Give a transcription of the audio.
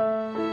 Música